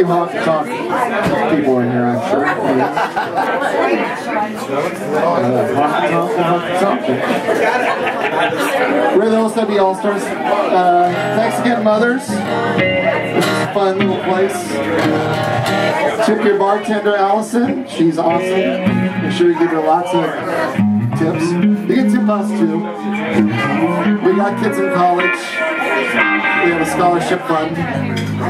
Few honky tonk people in here, I'm sure. Uh. We're the OSW All Stars. Uh, thanks again, Mother's. This is a fun little place. Tip your bartender, Allison. She's awesome. Make sure you give her lots of tips. You can tip us too. We got kids in college. We have a scholarship fund.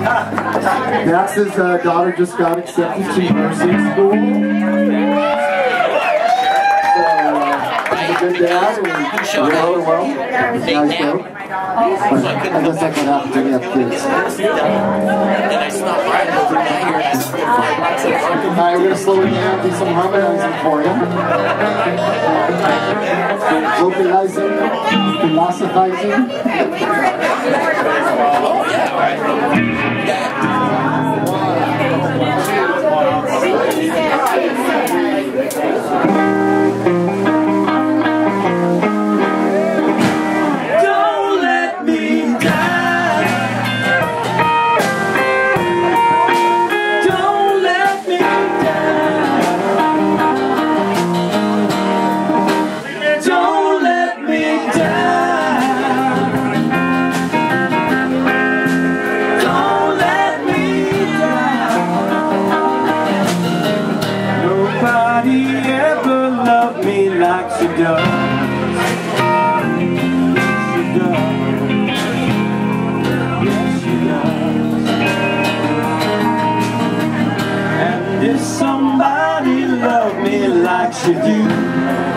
Max's uh, daughter just got accepted to nursing school. So, he's a good dad and we're all well. Nice boat. But I guess that's what happens when you have kids. Alright, we're gonna slow it down, do some harmonizing for you. Vocalizing, philosophizing. Don't like she does. She does. Yes, she does. And if somebody loved me like she do,